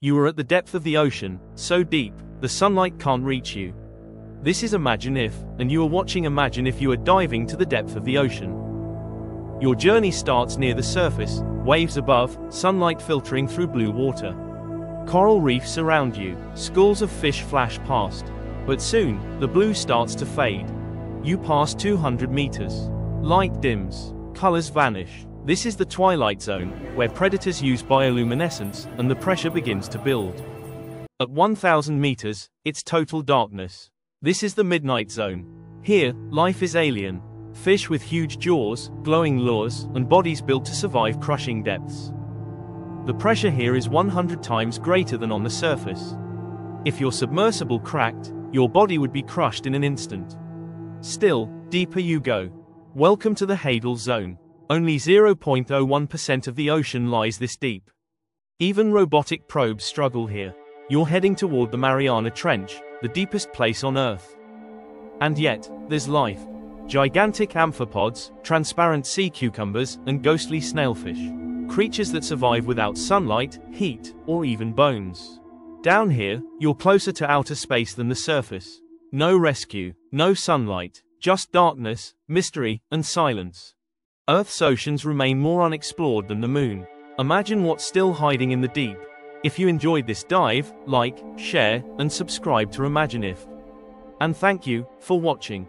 You are at the depth of the ocean, so deep, the sunlight can't reach you. This is Imagine If, and you are watching Imagine If you are diving to the depth of the ocean. Your journey starts near the surface, waves above, sunlight filtering through blue water. Coral reefs surround you, schools of fish flash past. But soon, the blue starts to fade. You pass 200 meters. Light dims, colors vanish. This is the twilight zone, where predators use bioluminescence, and the pressure begins to build. At 1000 meters, it's total darkness. This is the midnight zone. Here, life is alien. Fish with huge jaws, glowing lures, and bodies built to survive crushing depths. The pressure here is 100 times greater than on the surface. If your submersible cracked, your body would be crushed in an instant. Still, deeper you go. Welcome to the Hadal Zone. Only 0.01% of the ocean lies this deep. Even robotic probes struggle here. You're heading toward the Mariana Trench, the deepest place on Earth. And yet, there's life. Gigantic amphipods, transparent sea cucumbers, and ghostly snailfish. Creatures that survive without sunlight, heat, or even bones. Down here, you're closer to outer space than the surface. No rescue, no sunlight, just darkness, mystery, and silence. Earth's oceans remain more unexplored than the moon. Imagine what's still hiding in the deep. If you enjoyed this dive, like, share, and subscribe to Imagine If. And thank you for watching.